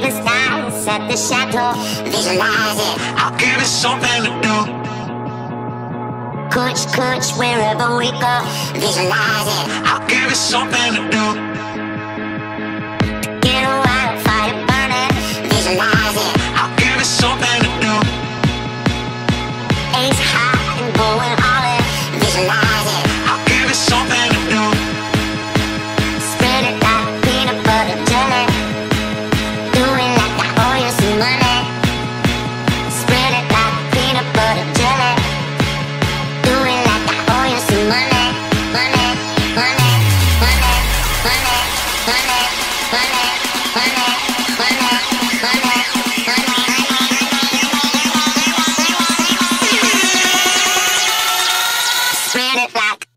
the sky, set the chateau, visualize it. I'll give it something to do. Coach, coach, wherever we go, visualize it. I'll give it something to do. Man, it like